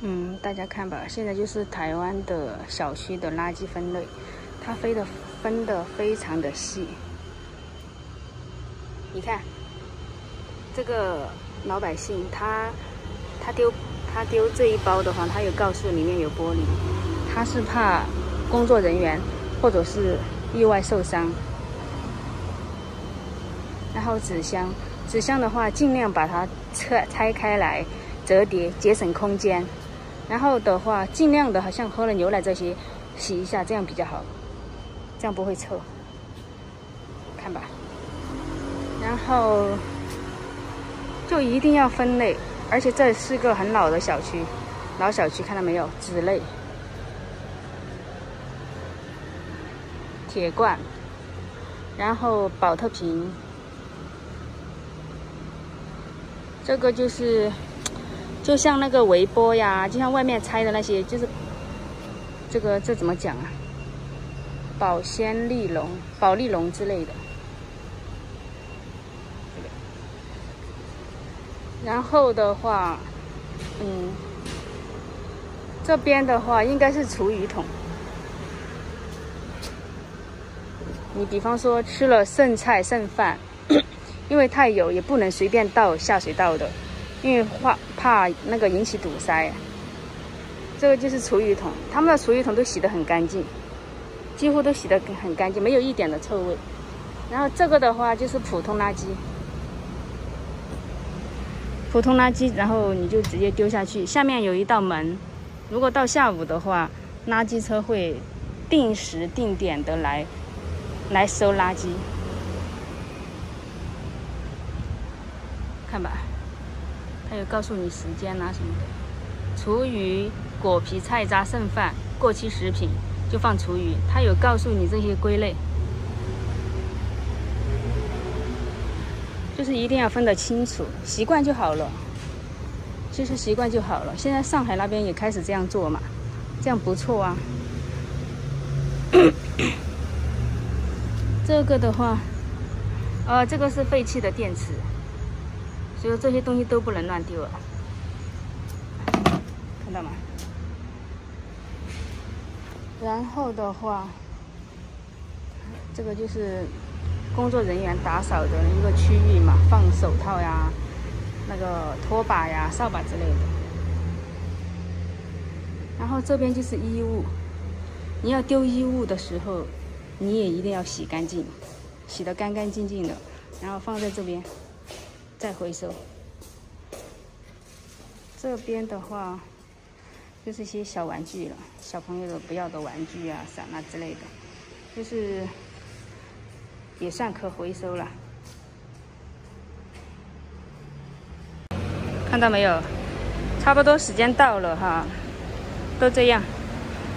嗯，大家看吧，现在就是台湾的小区的垃圾分类，它分的分的非常的细。你看，这个老百姓他他丢他丢这一包的话，他有告诉里面有玻璃，他是怕工作人员或者是意外受伤。然后纸箱，纸箱的话尽量把它拆拆开来折叠，节省空间。然后的话，尽量的好像喝了牛奶这些，洗一下，这样比较好，这样不会臭。看吧，然后就一定要分类，而且这是个很老的小区，老小区看到没有？纸类、铁罐，然后保特瓶，这个就是。就像那个微波呀，就像外面拆的那些，就是这个这怎么讲啊？保鲜利龙、保利龙之类的。然后的话，嗯，这边的话应该是厨余桶。你比方说吃了剩菜剩饭，因为太油，也不能随便倒下水道的。因为怕怕那个引起堵塞，这个就是厨余桶，他们的厨余桶都洗得很干净，几乎都洗得很干净，没有一点的臭味。然后这个的话就是普通垃圾，普通垃圾，然后你就直接丢下去。下面有一道门，如果到下午的话，垃圾车会定时定点的来来收垃圾，看吧。还有告诉你时间啊什么的，厨余、果皮、菜渣、剩饭、过期食品就放厨余。他有告诉你这些归类，就是一定要分得清楚，习惯就好了。其实习惯就好了。现在上海那边也开始这样做嘛，这样不错啊。这个的话，呃，这个是废弃的电池。所以这些东西都不能乱丢啊，看到吗？然后的话，这个就是工作人员打扫的一个区域嘛，放手套呀、那个拖把呀、扫把之类的。然后这边就是衣物，你要丢衣物的时候，你也一定要洗干净，洗得干干净净的，然后放在这边。再回收。这边的话，就是一些小玩具了，小朋友的不要的玩具啊、伞啊之类的，就是也算可回收了。看到没有？差不多时间到了哈，都这样，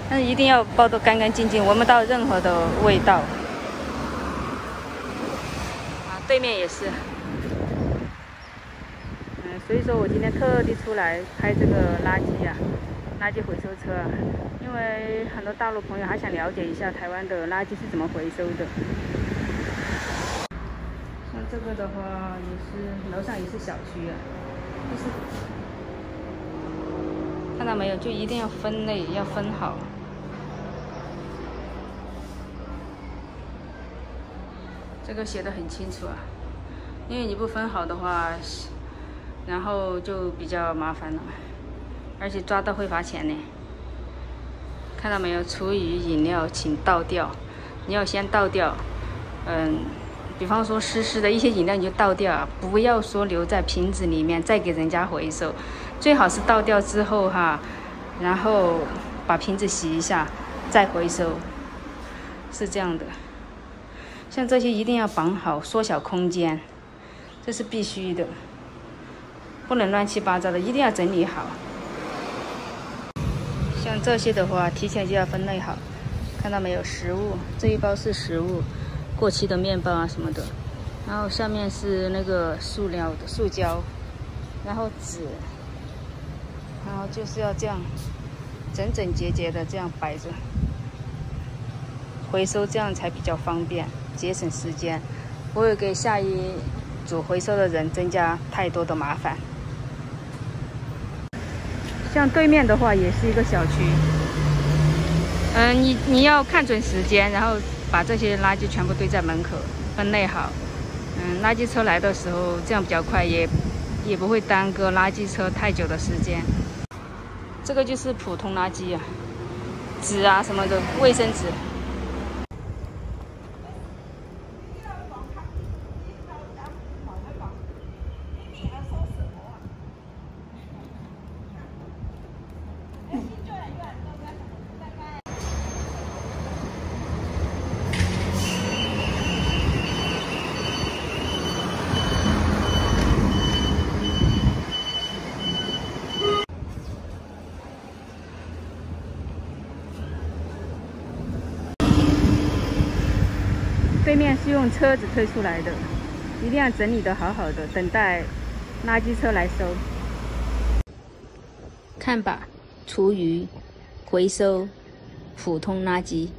但是一定要包得干干净净，闻不到任何的味道。啊，对面也是。所以说我今天特地出来拍这个垃圾呀，垃圾回收车啊，因为很多大陆朋友还想了解一下台湾的垃圾是怎么回收的。像这个的话，也是楼上也是小区啊，就是看到没有，就一定要分类，要分好。这个写的很清楚啊，因为你不分好的话。然后就比较麻烦了，而且抓到会罚钱呢。看到没有？厨余饮料请倒掉，你要先倒掉。嗯，比方说湿湿的一些饮料你就倒掉，不要说留在瓶子里面再给人家回收。最好是倒掉之后哈，然后把瓶子洗一下再回收，是这样的。像这些一定要绑好，缩小空间，这是必须的。不能乱七八糟的，一定要整理好。像这些的话，提前就要分类好。看到没有？食物这一包是食物，过期的面包啊什么的。然后下面是那个塑料的塑胶，然后纸，然后就是要这样整整洁洁的这样摆着，回收这样才比较方便，节省时间，不会给下一组回收的人增加太多的麻烦。像对面的话，也是一个小区。嗯，你你要看准时间，然后把这些垃圾全部堆在门口，分类好。嗯，垃圾车来的时候，这样比较快，也也不会耽搁垃圾车太久的时间。这个就是普通垃圾啊，纸啊什么的，卫生纸。对面是用车子推出来的，一定要整理的好好的，等待垃圾车来收。看吧，厨余回收普通垃圾。